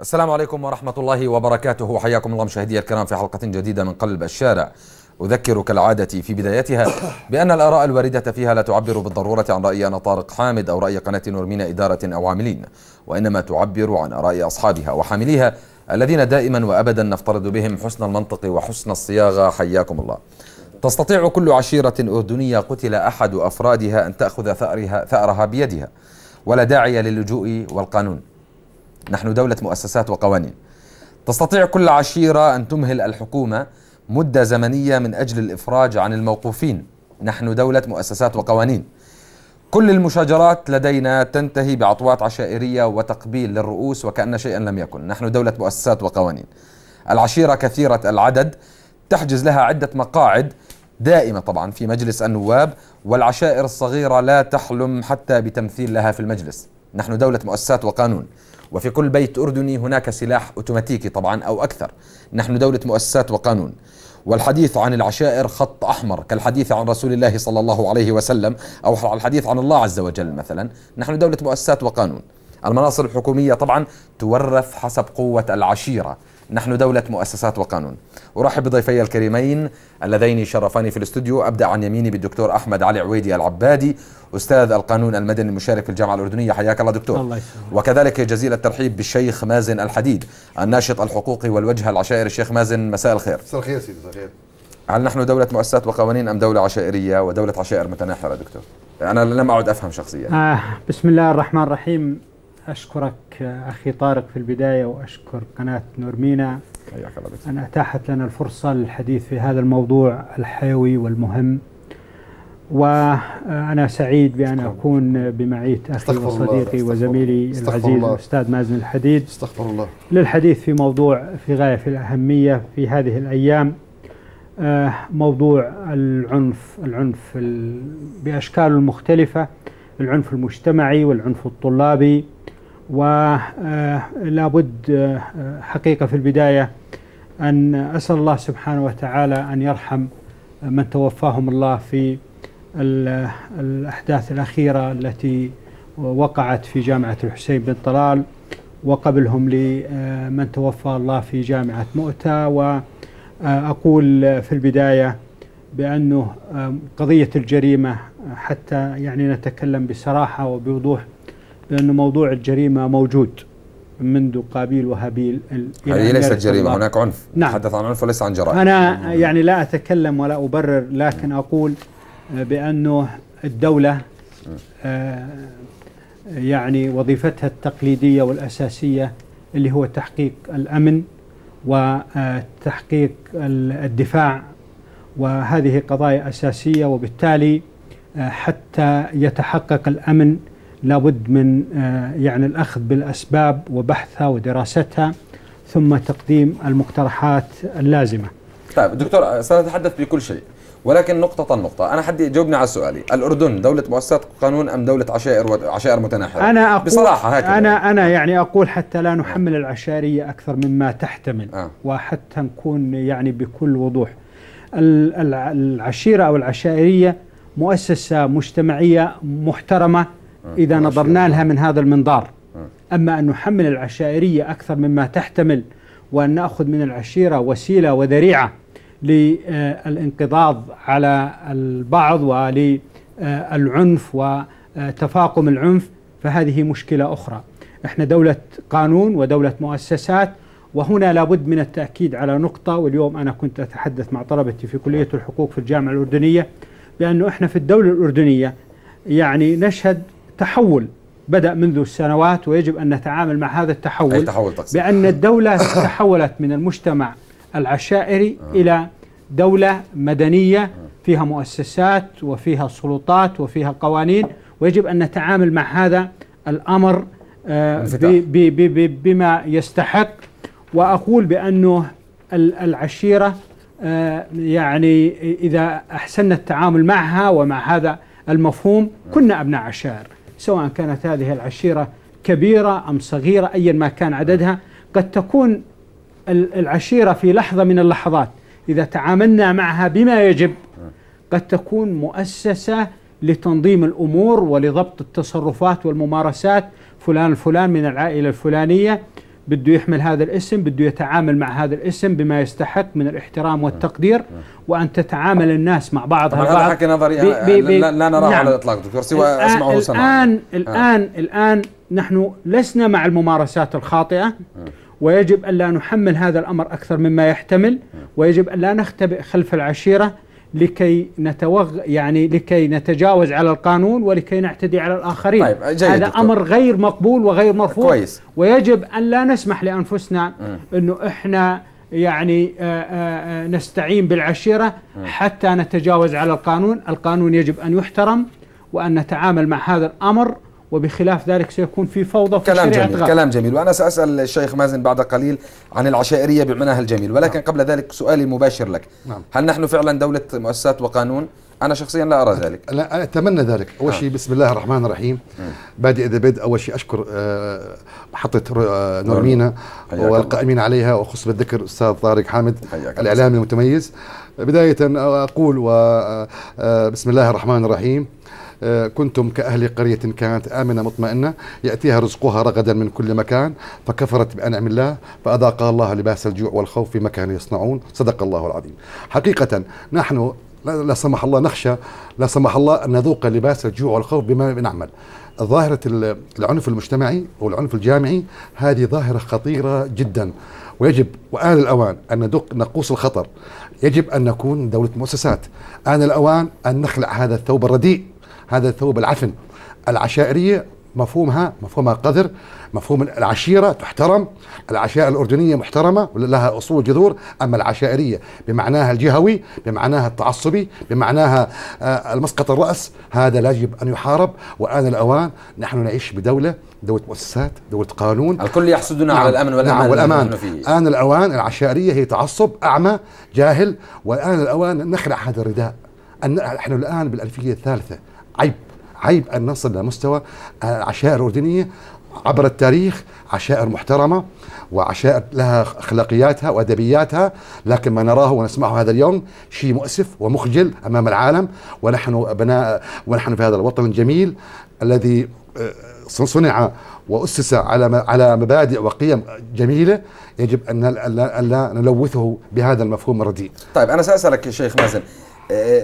السلام عليكم ورحمة الله وبركاته. حياكم الله مشاهدي الكرام في حلقة جديدة من قلب الشارع. أذكر كالعادة في بدايتها بأن الآراء الواردة فيها لا تعبر بالضرورة عن رأي أنا طارق حامد أو رأي قناة نورمينا إدارة أو عاملين وإنما تعبر عن آراء أصحابها وحامليها الذين دائما وأبدا نفترض بهم حسن المنطق وحسن الصياغة. حياكم الله. تستطيع كل عشيرة أردنية قتل أحد أفرادها أن تأخذ ثأرها, ثأرها بيدها ولا داعي للجوء والقانون. نحن دولة مؤسسات وقوانين. تستطيع كل عشيرة أن تمهل الحكومة مدة زمنية من أجل الإفراج عن الموقوفين. نحن دولة مؤسسات وقوانين. كل المشاجرات لدينا تنتهي بعطوات عشائرية وتقبيل للرؤوس وكأن شيئا لم يكن. نحن دولة مؤسسات وقوانين. العشيرة كثيرة العدد تحجز لها عدة مقاعد دائمة طبعا في مجلس النواب والعشائر الصغيرة لا تحلم حتى بتمثيل لها في المجلس. نحن دولة مؤسسات وقانون. وفي كل بيت أردني هناك سلاح أوتوماتيكي طبعا أو أكثر. نحن دولة مؤسسات وقانون. والحديث عن العشائر خط أحمر كالحديث عن رسول الله صلى الله عليه وسلم أو الحديث عن الله عز وجل مثلا. نحن دولة مؤسسات وقانون. المناصب الحكومية طبعا تورث حسب قوة العشيرة. نحن دولة مؤسسات وقانون. أرحب بضيفي الكريمين اللذين شرفاني في الاستوديو. أبدأ عن يميني بالدكتور أحمد علي عويدي العبادي أستاذ القانون المدني المشارك في الجامعة الأردنية. حياك الله دكتور. الله وكذلك جزيل الترحيب بالشيخ مازن الحديد الناشط الحقوقي والوجه العشائري. الشيخ مازن مساء الخير. مساء الخير سيدي مساء الخير. هل نحن دولة مؤسسات وقوانين أم دولة عشائرية ودولة عشائر متناحرة دكتور؟ أنا لم أعد أفهم شخصيا. آه بسم الله الرحمن الرحيم. أشكرك أخي طارق في البداية وأشكر قناة نورمينا. الله أن أتاحت لنا الفرصة للحديث في هذا الموضوع الحيوي والمهم. وأنا سعيد بأن أكون بمعية أخي وصديقي وزميلي العزيز الأستاذ مازن الحديد. استغفر الله. للحديث في موضوع في غاية في الأهمية في هذه الأيام موضوع العنف العنف بأشكاله المختلفة العنف المجتمعي والعنف الطلابي. ولا بد حقيقة في البداية أن أسأل الله سبحانه وتعالى أن يرحم من توفاهم الله في الأحداث الأخيرة التي وقعت في جامعة الحسين بن طلال وقبلهم لمن توفى الله في جامعة مؤتة. وأقول في البداية بأنه قضية الجريمة حتى يعني نتكلم بصراحة وبوضوح بأن موضوع الجريمة موجود منذ قابيل وهابيل. هذه ليست جريمة هناك عنف. نعم. نتحدث عن عنف وليس عن جرائم. أنا يعني لا أتكلم ولا أبرر لكن أقول بأنه الدولة يعني وظيفتها التقليدية والأساسية اللي هو تحقيق الأمن وتحقيق الدفاع وهذه قضايا أساسية وبالتالي حتى يتحقق الأمن لابد من يعني الأخذ بالأسباب وبحثها ودراستها ثم تقديم المقترحات اللازمة. طيب دكتور سنتحدث بكل شيء ولكن نقطة نقطة. أنا حدي جاوبني على سؤالي الأردن دولة مؤسسات قانون أم دولة عشائر وعشائر متناحرة؟ أنا أقول بصراحة هكذا. أنا أنا يعني أقول حتى لا نحمل العشائرية أكثر مما تحتمل آه. وحتى نكون يعني بكل وضوح. العشيرة أو العشائرية مؤسسة مجتمعية محترمة إذا نظرنا لها من هذا المنظار. أما أن نحمل العشائرية أكثر مما تحتمل وأن نأخذ من العشيرة وسيلة وذريعة للانقضاض على البعض وللعنف وتفاقم العنف فهذه مشكلة أخرى. إحنا دولة قانون ودولة مؤسسات وهنا لابد من التأكيد على نقطة واليوم أنا كنت أتحدث مع طلبتي في كلية الحقوق في الجامعة الأردنية بأنه إحنا في الدولة الأردنية يعني نشهد تحول بدأ منذ سنوات ويجب أن نتعامل مع هذا التحول أي تحول بأن الدولة تحولت من المجتمع العشائري آه. إلى دولة مدنية آه. فيها مؤسسات وفيها سلطات وفيها قوانين. ويجب أن نتعامل مع هذا الأمر آه بي بي بي بما يستحق. وأقول بأنه العشيرة آه يعني إذا أحسننا التعامل معها ومع هذا المفهوم كنا أبناء عشائر. سواء كانت هذه العشيرة كبيرة أم صغيرة أيا ما كان عددها. قد تكون العشيرة في لحظة من اللحظات إذا تعاملنا معها بما يجب قد تكون مؤسسة لتنظيم الأمور ولضبط التصرفات والممارسات فلان الفلان من العائلة الفلانية. بده يحمل هذا الاسم بده يتعامل مع هذا الاسم بما يستحق من الاحترام والتقدير وأن تتعامل الناس مع بعضها طبعا هذا حكي نظري. بي- بي- بي- لا, نراه نعم. على الإطلاق دكتور سوى أسمعه سمعا الآن الآن الآن نحن لسنا مع الممارسات الخاطئة ويجب أن لا نحمل هذا الأمر أكثر مما يحتمل ويجب أن لا نختبئ خلف العشيرة لكي نتوغ يعني لكي نتجاوز على القانون ولكي نعتدي على الآخرين. طيب، جيد هذا دكتور. أمر غير مقبول وغير مرفوض. كويس. ويجب أن لا نسمح لأنفسنا أنه إحنا يعني آه، آه، آه، نستعين بالعشيرة حتى نتجاوز على القانون. القانون يجب أن يحترم وأن نتعامل مع هذا الأمر وبخلاف ذلك سيكون في فوضى وفي كلام جميل غاب. كلام جميل. وأنا سأسأل الشيخ مازن بعد قليل عن العشائرية بمعناها الجميل. ولكن قبل ذلك سؤالي مباشر لك. نعم. هل نحن فعلا دولة مؤسسات وقانون؟ أنا شخصيا لا أرى ذلك. لا أنا أتمنى ذلك. أول آه. شيء بسم الله الرحمن الرحيم. بادئ إذا بدء أول شيء أشكر آه، محطة آه، نورمينا. والقائمين عليها وخص بالذكر الاستاذ طارق حامد. الاعلامي المتميز. بداية أقول آه، بسم الله الرحمن الرحيم. كنتم كأهل قرية كانت آمنة مطمئنة يأتيها رزقها رغدا من كل مكان فكفرت بأنعم الله فأذاقها الله لباس الجوع والخوف فيما كانوا يصنعون. صدق الله العظيم. حقيقة نحن لا سمح الله نخشى لا سمح الله أن نذوق لباس الجوع والخوف بما نعمل. ظاهرة ال- العنف المجتمعي والعنف الجامعي هذه ظاهرة خطيرة جدا. ويجب وآن الأوان أن ندق نقوس الخطر. يجب أن نكون دولة مؤسسات. آن الأوان أن نخلع هذا الثوب الرديء. هذا الثوب العفن العشائرية مفهومها مفهومها قذر مفهوم العشيرة تحترم العشائر الأردنية محترمة ولها أصول جذور أما العشائرية بمعناها الجهوي بمعناها التعصبي بمعناها آه، المسقط الرأس هذا لا يجب أن يحارب وآن الأوان نحن نعيش بدولة دولة مؤسسات دولة قانون. الكل يحسدنا على الأمن والأمان نعم والأمان. فيه. آن الأوان العشائرية هي تعصب أعمى جاهل والآن الأوان نخلع هذا الرداء. أن نحن الآن بالألفية الثالثة عيب عيب أن نصل لمستوى العشائر الأردنية عبر التاريخ عشائر محترمة وعشائر لها أخلاقياتها وأدبياتها لكن ما نراه ونسمعه هذا اليوم شيء مؤسف ومخجل أمام العالم ونحن أبناء ونحن في هذا الوطن الجميل الذي آه، صنع وأسس على على مبادئ وقيم جميلة يجب أن لا- نلوثه بهذا المفهوم الرديء. طيب أنا سأسألك يا شيخ مازن آه،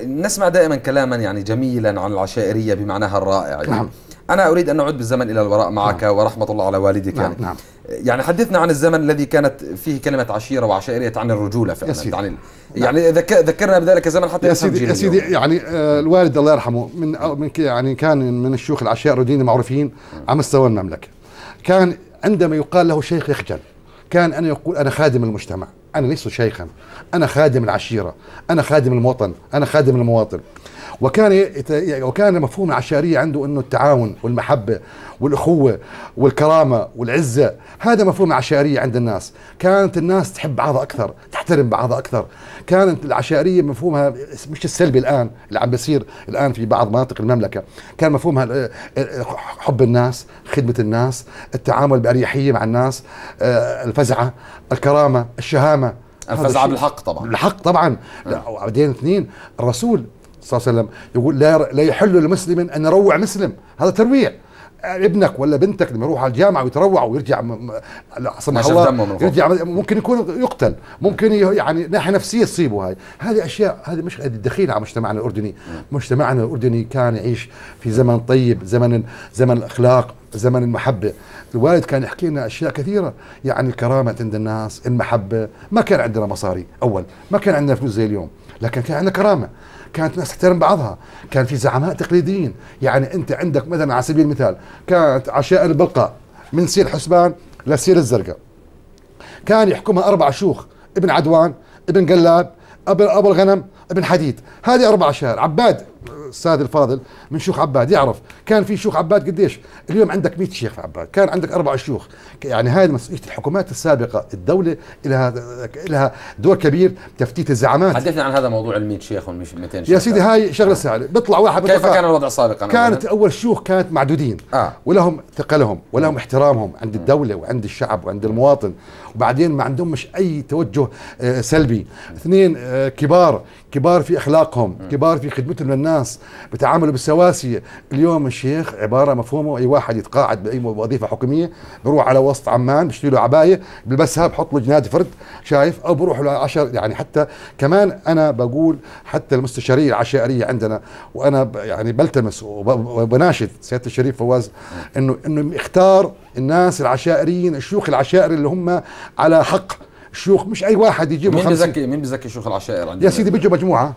نسمع دائما كلاما يعني جميلا عن العشائرية بمعناها الرائع يعني. نعم. أنا أريد أن نعود بالزمن إلى الوراء معك ورحمة الله على والدك نعم، يعني نعم. يعني حدثنا عن الزمن الذي كانت فيه كلمة عشيرة وعشائرية تعني الرجولة فعلا يا سيدي. تعني يعني ذك- ذكرنا بذلك الزمن حتى يا سيدي يا سيدي. يعني آه، الوالد الله يرحمه من من يعني كان من الشيوخ العشائر الدين المعروفين على مستوى المملكة كان عندما يقال له شيخ يخجل كان أنا يقول أنا خادم المجتمع أنا ليس شيخا. أنا خادم العشيرة. أنا خادم الموطن. أنا خادم المواطن. وكان وكان مفهوم العشائريه عنده إنه التعاون والمحبة والأخوة والكرامة والعزة. هذا مفهوم العشائريه عند الناس. كانت الناس تحب بعضها أكثر تحترم بعضها أكثر. كانت العشائريه مفهومها مش السلبي الآن اللي عم بيصير الآن في بعض مناطق المملكة. كان مفهومها حب الناس خدمة الناس التعامل بأريحية مع الناس آه، الفزعة الكرامة الشهامة. الفزعة بالحق طبعا. بالحق طبعا. لا وبعدين اثنين الرسول صلى الله عليه وسلم يقول لا لا يحل لمسلم أن يروع مسلم. هذا ترويع. ابنك ولا بنتك لما يروح على الجامعة ويتروع ويرجع م- لا سمح الله. يرجع ممكن يكون يقتل ممكن يعني ناحية نفسية تصيبه هاي. هذه أشياء هذه مش دخيله على مجتمعنا الأردني. مجتمعنا الأردني كان يعيش في زمن طيب زمن زمن الأخلاق. زمن المحبة. الوالد كان يحكي لنا أشياء كثيرة يعني الكرامة عند الناس المحبة. ما كان عندنا مصاري أول. ما كان عندنا فلوس زي اليوم. لكن كان عندنا كرامة. كانت الناس تحترم بعضها. كان في زعماء تقليديين. يعني أنت عندك مثلا على سبيل المثال كانت عشائر البلقاء من سير حسبان لسير الزرقاء. كان يحكمها أربع شيوخ ابن عدوان ابن قلاب ابن أبو الغنم ابن حديد. هذه أربع اشهر عباد أستاذ الفاضل من شيوخ عباد يعرف. كان في شيوخ عباد قديش؟ اليوم عندك 100 شيخ في عباد. كان عندك أربع شيوخ. يعني هذه مسؤولية الحكومات السابقة الدولة لها لها دور كبير تفتيت الزعامات. حدثنا عن هذا موضوع ال 100 شيخ وال 200 شيخ. يا سيدي هاي شغلة سهلة. بيطلع واحد كيف كان الوضع سابقا؟ كانت؟ أول شيوخ كانت معدودين. آه. ولهم ثقلهم ولهم احترامهم عند الدولة وعند الشعب وعند المواطن. وبعدين ما عندهم مش أي توجه آه، سلبي. اثنين آه، كبار كبار في أخلاقهم كبار في خدمتهم للناس. بتعاملوا بالسواسية. اليوم الشيخ عبارة مفهومه أي واحد يتقاعد بأي وظيفة حكومية بروح على وسط عمان بيشتري له عباية بلبسها بحط له جناد فرد شايف؟ أو بروح له عشر يعني حتى كمان أنا بقول حتى المستشارية العشائرية عندنا وأنا يعني بلتمس وب- وبناشد سيادة الشريف فواز انه إنه اختار الناس العشائريين الشيوخ العشائر اللي هم على حق. الشيوخ مش أي واحد يجيب مين 50 بزكي مين بزكي شيوخ العشائر عندنا؟ يا سيدي بيجوا مجموعة.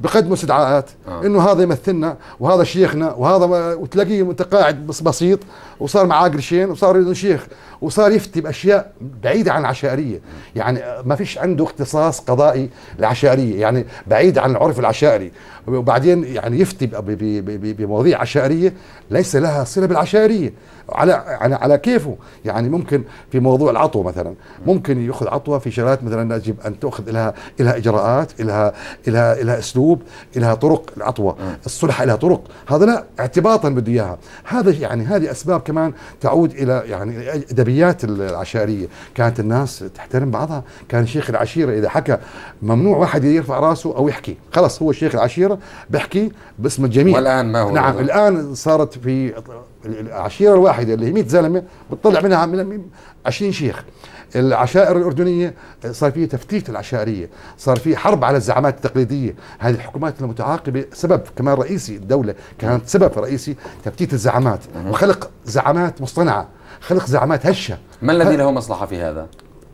بقدموا استدعاءات. آه. إنه هذا يمثلنا وهذا شيخنا وهذا وتلاقيه متقاعد بس بسيط وصار معاه قرشين وصار شيخ وصار يفتي بأشياء بعيدة عن العشائرية. يعني ما فيش عنده اختصاص قضائي العشائريه يعني بعيد عن العرف العشائري. وبعدين يعني يفتي بمواضيع عشائرية ليس لها صلة بالعشائرية. على على على كيفه. يعني ممكن في موضوع العطوة مثلا. ممكن يأخذ عطوة في شغلات مثلا يجب أن تأخذ لها لها إجراءات لها لها لها اسلوب لها طرق العطوه الصلح لها طرق. هذا لا اعتباطا بده إياها. هذا يعني هذه أسباب كمان تعود إلى يعني أدبيات العشائرية. كانت الناس تحترم بعضها. كان شيخ العشيرة إذا حكى ممنوع واحد يرفع رأسه أو يحكي. خلص هو شيخ العشيرة بيحكي باسم الجميع. والآن ما هو؟ نعم؟ الآن صارت في العشيرة الواحدة اللي هي 100 زلمة بتطلع منها من 20 شيخ. العشائر الأردنية صار في تفتيت العشائرية صار في حرب على الزعامات التقليدية. هذه الحكومات المتعاقبة سبب كمان رئيسي الدولة كانت سبب رئيسي تفتيت الزعامات. وخلق زعامات مصطنعة خلق زعامات هشة. ما الذي له مصلحة في هذا؟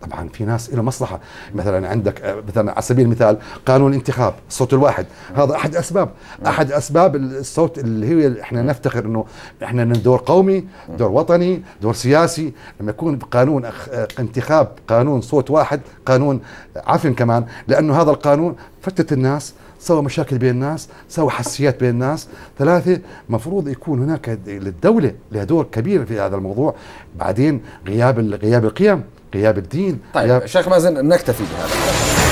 طبعا في ناس له مصلحة. مثلا عندك آه، مثلا على سبيل المثال قانون الانتخاب الصوت الواحد هذا أحد أسباب. أحد أسباب الصوت اللي هي إحنا نفتخر إنه إحنا لنا دور قومي دور وطني دور سياسي. لما يكون قانون آه، انتخاب قانون صوت واحد قانون عفن كمان لأنه هذا القانون فتت الناس سوى مشاكل بين الناس سوى حساسيات بين الناس. ثلاثة مفروض يكون هناك للدولة لها دور كبير في هذا الموضوع. بعدين غياب غياب القيم. غياب الدين. طيب غياب شيخ مازن نكتفي بهذا.